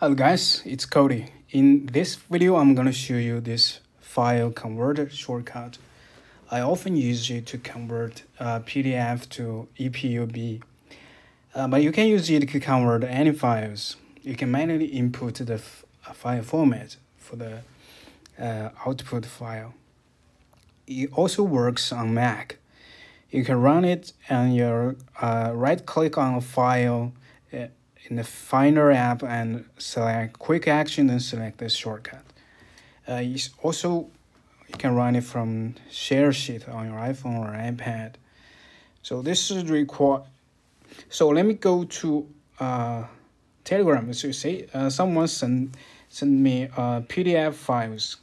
Hello guys, it's Cody. In this video, I'm gonna show you this file converter shortcut. I often use it to convert uh, PDF to EPUB, uh, but you can use it to convert any files. You can manually input the file format for the uh, output file. It also works on Mac. You can run it and you uh, right click on a file uh, in the Finder app and select Quick Action and select this shortcut. Uh, also, you can run it from Share Sheet on your iPhone or iPad. So this is required. So let me go to uh, Telegram. So you see, uh, someone sent send me uh, PDF files.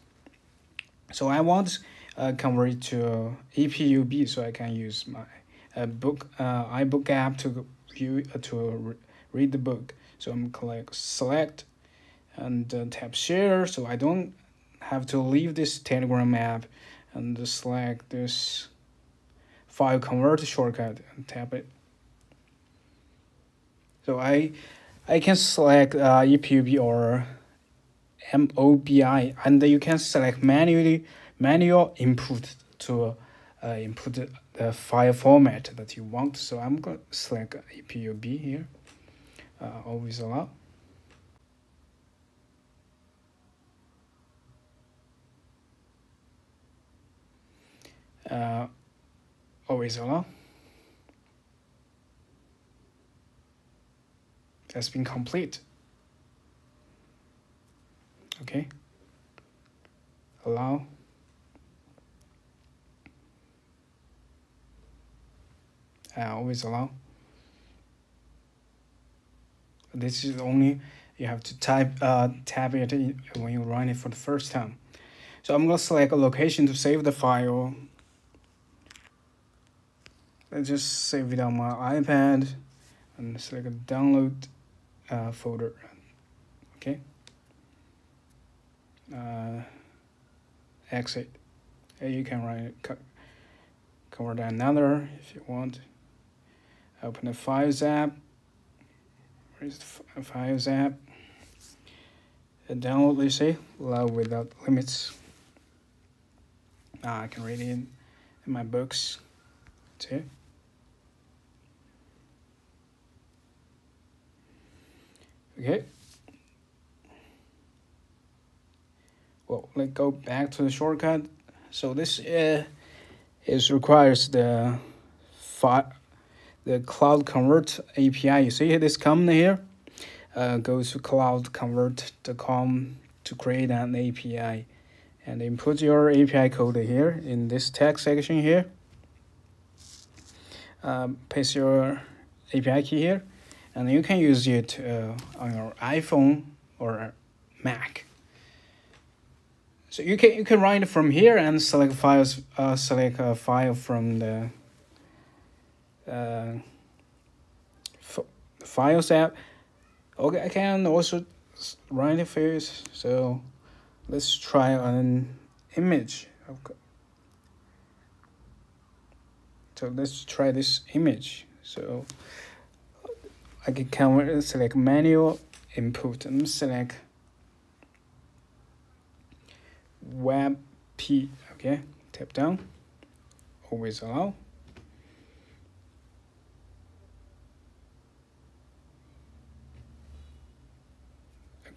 So I want uh, convert to EPUB so I can use my uh, book uh, iBook app to view uh, to read the book. So I'm click select and uh, tap share so I don't have to leave this Telegram app and select this file convert shortcut and tap it. So I I can select uh, EPUB or MOBI and you can select manually manual input to uh, input the file format that you want. So I'm going to select EPUB here uh, always allow. Uh, always allow. That's been complete. Okay. Allow. Uh, always allow this is only you have to type uh, tap it when you run it for the first time. So I'm gonna select a location to save the file. Let's just save it on my iPad and select a download uh, folder. Okay. Uh, exit. And you can run convert another if you want. Open the Files app Where's the Files app? And download, let's say, allow without limits. Ah, I can read it in, in my books. It. Okay. Well, let's go back to the shortcut. So this uh, is requires the file the CloudConvert API. You see this company here? Uh, go to cloudconvert.com to create an API and input your API code here in this text section here. Um, paste your API key here and you can use it uh, on your iPhone or Mac. So you can you can write it from here and select files uh, select a file from the uh, files app. Okay, I can also run the files. So let's try an image. Okay. So let's try this image. So I can convert, select manual input and select web p. Okay, tap down. Always allow.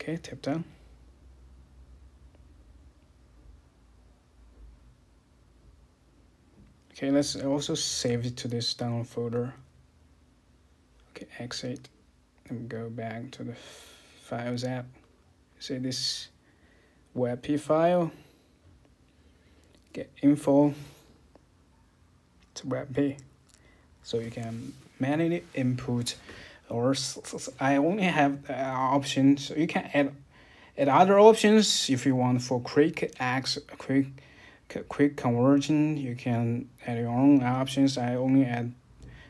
Okay, tip down. Okay, let's also save it to this down folder. Okay, exit and go back to the Files app. Say this WebP file. Get info to WebP. So you can manually input or I only have options. So you can add add other options if you want for quick acts, quick quick conversion. You can add your own options. I only add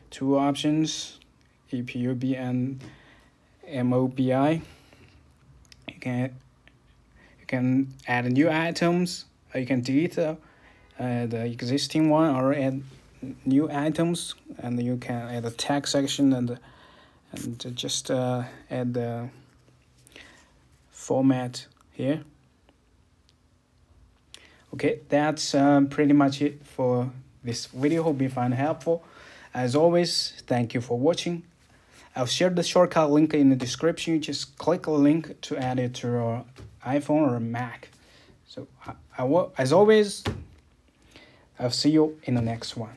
two options, EPUB and MOBI. You can you can add new items. You can delete uh, the existing one or add new items, and you can add a text section and and just uh, add the format here. Okay that's um, pretty much it for this video. Hope you find helpful. As always thank you for watching. I'll share the shortcut link in the description. You just click a link to add it to your iPhone or Mac. So I, I as always I'll see you in the next one